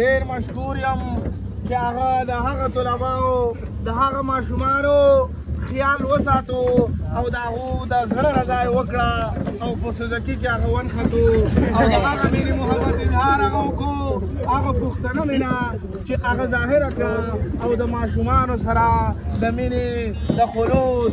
ډیر مشکور یم چې هغه د هغه طلباو د هغه ماشومانو خیال وساتو او د هغو د زړه رضا یې وکړه او په سوزکي کې هغه ونښتو او د هغه مینې محبت اظهار هغه وکړو هغه پښتنه مینه چې هغه ظاهره کړه او د ماشومانو سره د مینې د خلوص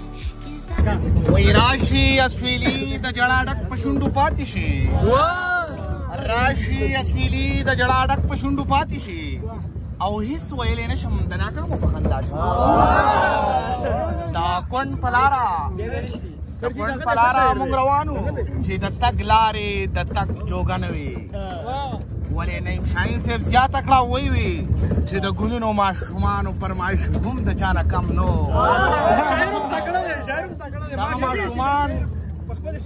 وای راشي اسویلی د جړا ډک په شونډو پاتې شي راشي اسویلی د جړا ډک په شونډو پاتې شي او هیڅ ویلې نشم د ناکامو په خندا شم دا کون پلارا سپون پلارا مونږ روانو چې د تګ لارې د تګ جوګه نه وي ولې نعیم شاهین صاحب زیاته کړه وی وی چې د ګلونو ماشومانو پرمایش هم د چا نه کم نو دا ماشومان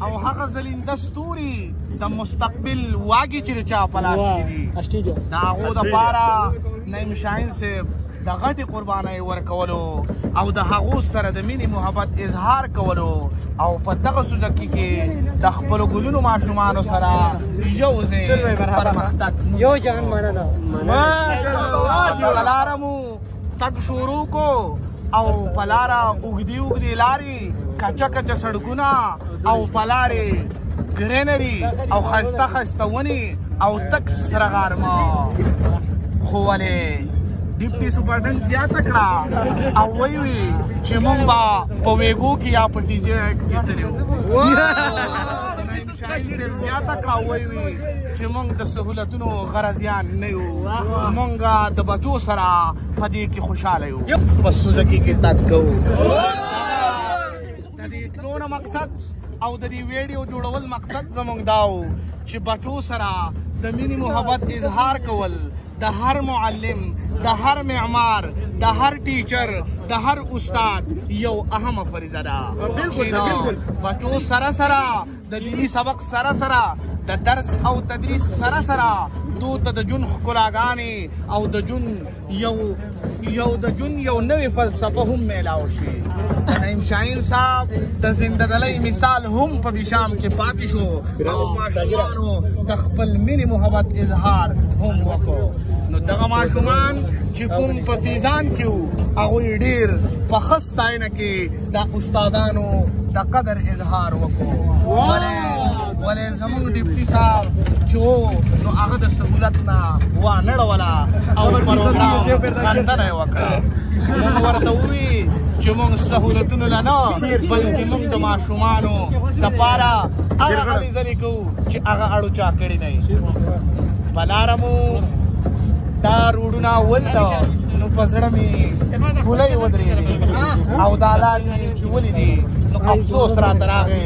او هغه زلینده ستوري د مستقبل واګي چې چا پلاس کړي دا هغه د پاره نعیم شاهین صاحب د غټې قربانۍ ورکولو او د هغو سره د مینې محبت اظهار کولو او په دغه سوزکي کې د خپلو ګلونو ماشومانو سره یو ځای پرمختګ یو جهان مننه ماشاءالله لاره مو تګ شروع کو او په لاره اوږدې اوږدې لارې کچا کچا سړکونه او پلارې ګرینری او خسته خسته ونی او تک سره غارما خو ولې ډیپټي سپرډنټ زیاته کړه او وی وی چې مونږ په ویګو کې یا په ټي جی کې تلو شاهین صاحب زیاته کړه وی وی چې مونږ د سہولتونو غرضیان نه یو مونږ د بچو سره په دې کې خوشاله یو په سوزکی کې تک کوو د دې ټولو مقصد او د دې ویډیو جوړول مقصد زمونږ داو چې بچو سره د مینې محبت اظهار کول د هر معلم د هر معمار د هر ټیچر د هر استاد یو اهم فریضه ده بچو سره سره د دینی سبق سره سره د درس او تدریس سره سره دوی ته د جون ښکلاګانې او د جون یو یو د جون یو نوې فلسفه هم میلاو شي نعیم شاهین صاحب د زنده دلۍ مثال هم په بشام کې پاتې شو او ماشومانو د خپل مینې محبت اظهار هم وکړو نو دغه ماشومان چې کوم په فیضان کې وو هغوی ډېر په ښه ستاینه کې د استادانو د قدر اظهار وکړو ولې زموږ ډیپټي صاحب چې نو هغه د سهولت نه وانه ډوله او پروګرام غندنه یې وکړه موږ ورته ووي چې موږ سهولتونه نه نه بلکې موږ د ماشومانو لپاره هغه غلي ځلې کوو چې هغه اړو چا کړی نه په لاره مو دا روډونه ولته نو په زړه مې ګولۍ ودرېدې او دا لارې چې ولیدې نو افسوس راته راغی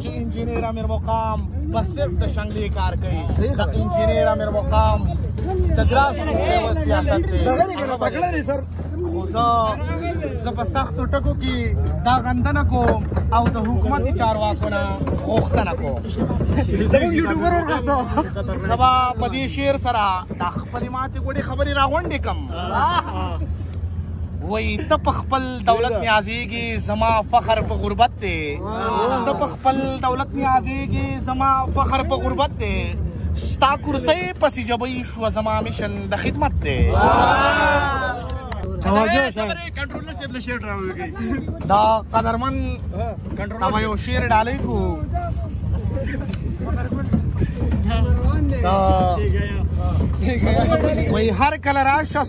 چې انجنیر امیر مقام په صرف د شنګلې کار کوي د انجنیر امیر مقام د ګراس لیول سیاست دی تکړه دی سر خو زه زه په سختو ټکو کې دا غندنه کوم او د حکومتي چارواکو نه غوښتنه کوم زموږ یوټیوبر ورغښته سبا په دې شعر سره د خپلې ماتې ګوډې خبرې راغونډې کړم وای ته په خپل دولت نیازېږي زما فخر په غربت دی ته په خپل دولت نیازېږي زما فخر په غربت دی ستا کرسۍ پسې جبۍ شوه زما مشن د خدمت دی دا قدرمن تما یو شعر ډالۍ کو دا وای هر کله راشه